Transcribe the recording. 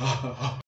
ああ。